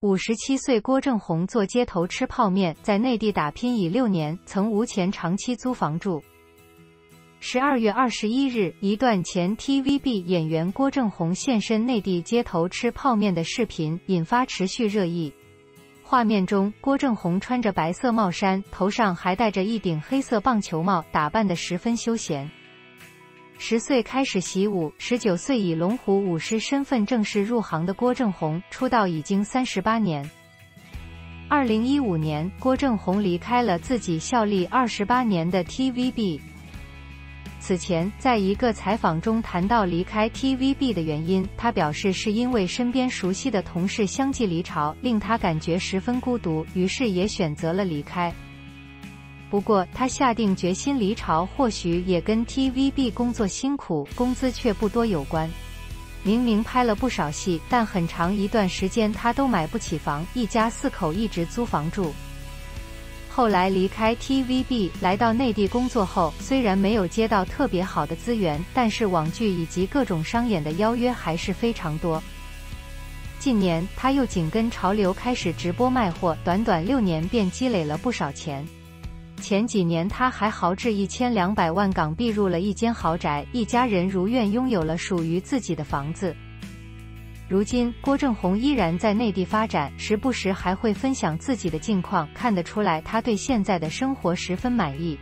五十七岁郭正红做街头吃泡面，在内地打拼已六年，曾无钱长期租房住。十二月二十一日，一段前 TVB 演员郭正红现身内地街头吃泡面的视频引发持续热议。画面中，郭正红穿着白色帽衫，头上还戴着一顶黑色棒球帽，打扮得十分休闲。十岁开始习武，十九岁以龙虎武师身份正式入行的郭正红，出道已经三十八年。二零一五年，郭正红离开了自己效力二十八年的 TVB。此前，在一个采访中谈到离开 TVB 的原因，他表示是因为身边熟悉的同事相继离巢，令他感觉十分孤独，于是也选择了离开。不过，他下定决心离巢，或许也跟 TVB 工作辛苦、工资却不多有关。明明拍了不少戏，但很长一段时间他都买不起房，一家四口一直租房住。后来离开 TVB 来到内地工作后，虽然没有接到特别好的资源，但是网剧以及各种商演的邀约还是非常多。近年，他又紧跟潮流开始直播卖货，短短六年便积累了不少钱。前几年，他还豪掷一千两百万港币入了一间豪宅，一家人如愿拥有了属于自己的房子。如今，郭正红依然在内地发展，时不时还会分享自己的近况，看得出来他对现在的生活十分满意。